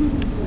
Mm-hmm.